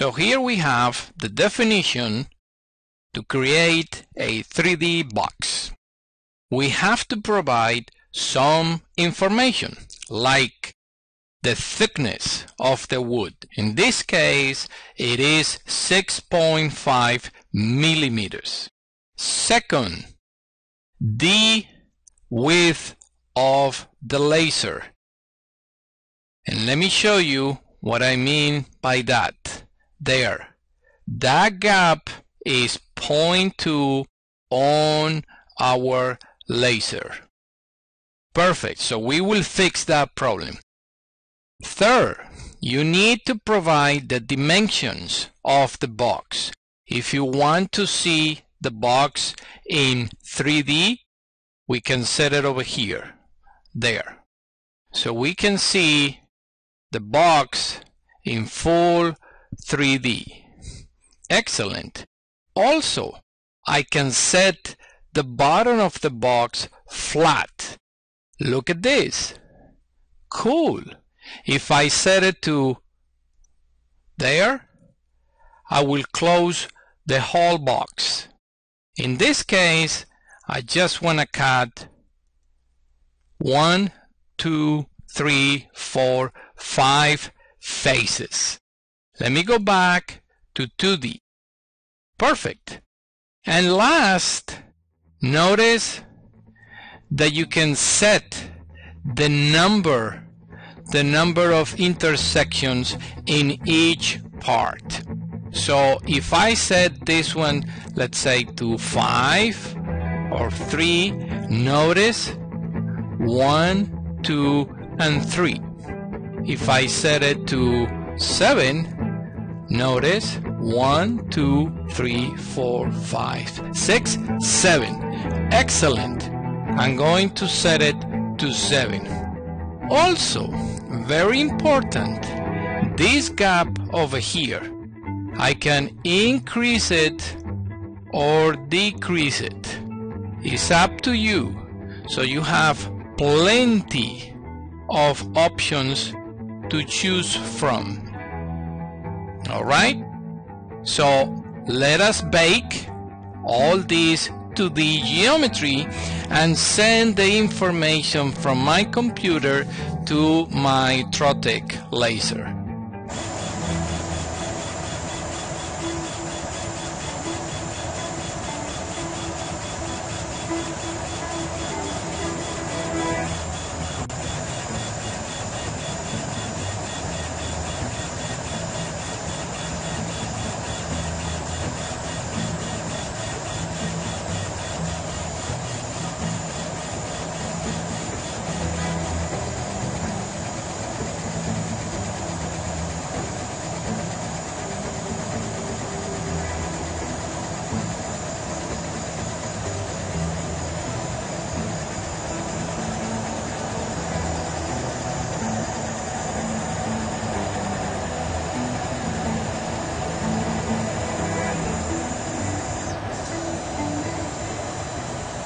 So here we have the definition to create a 3D box. We have to provide some information like the thickness of the wood. In this case, it is 6.5 millimeters. Second, the width of the laser. And let me show you what I mean by that. There. That gap is 0.2 on our laser. Perfect. So we will fix that problem. Third, you need to provide the dimensions of the box. If you want to see the box in 3D, we can set it over here, there. So we can see the box in full 3D. Excellent. Also, I can set the bottom of the box flat. Look at this. Cool. If I set it to there, I will close the whole box. In this case, I just want to cut one, two, three, four, five faces. Let me go back to 2D. Perfect. And last, notice that you can set the number the number of intersections in each part. So if I set this one, let's say to 5 or 3, notice 1, 2, and 3. If I set it to 7, notice 1, 2, 3, 4, 5, 6, 7. Excellent. I'm going to set it to 7. Also, very important, this gap over here, I can increase it or decrease it. It's up to you. So you have plenty of options to choose from. Alright? So let us bake all these to the geometry and send the information from my computer to my Trotec laser.